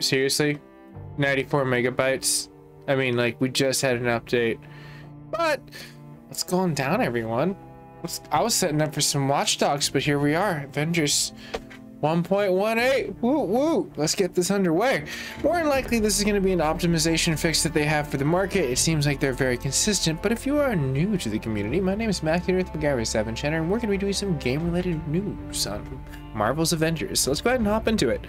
Seriously? 94 megabytes? I mean, like, we just had an update. But, what's going down, everyone? I was setting up for some Watch Dogs, but here we are. Avengers 1.18. Woo woo. Let's get this underway. More than likely, this is going to be an optimization fix that they have for the market. It seems like they're very consistent, but if you are new to the community, my name is Matthew with MacGyver 7 Channel, and we're going to be doing some game-related news on Marvel's Avengers. So let's go ahead and hop into it.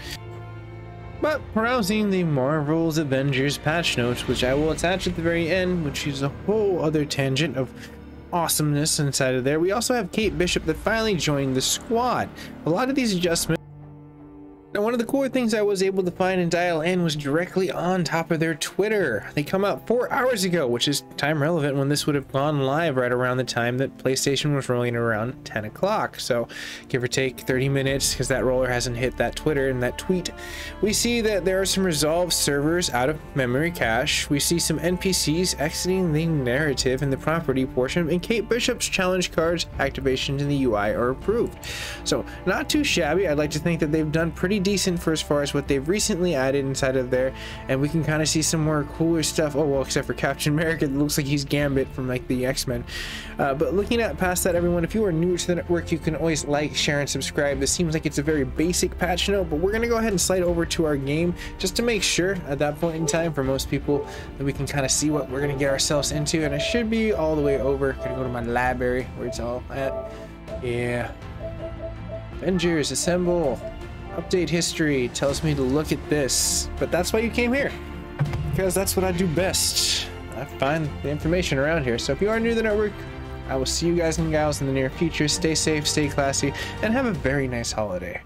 But browsing the Marvel's Avengers patch notes, which I will attach at the very end, which is a whole other tangent of awesomeness inside of there. We also have Kate Bishop that finally joined the squad. A lot of these adjustments now, one of the cooler things I was able to find and dial in was directly on top of their Twitter. They come out four hours ago, which is time relevant when this would have gone live right around the time that PlayStation was rolling around 10 o'clock. So, give or take 30 minutes, because that roller hasn't hit that Twitter and that tweet. We see that there are some resolved servers out of memory cache. We see some NPCs exiting the narrative in the property portion, and Kate Bishop's challenge cards activations in the UI are approved. So, not too shabby. I'd like to think that they've done pretty decent for as far as what they've recently added inside of there. And we can kind of see some more cooler stuff. Oh well except for Captain America it looks like he's Gambit from like the X-Men. Uh, but looking at past that everyone if you are new to the network you can always like share and subscribe. This seems like it's a very basic patch note but we're gonna go ahead and slide over to our game just to make sure at that point in time for most people that we can kind of see what we're gonna get ourselves into. And it should be all the way over. Gonna go to my library where it's all at. Yeah. Avengers assemble Update history tells me to look at this, but that's why you came here. Because that's what I do best. I find the information around here. So if you are new to the network, I will see you guys and gals in the near future. Stay safe, stay classy, and have a very nice holiday.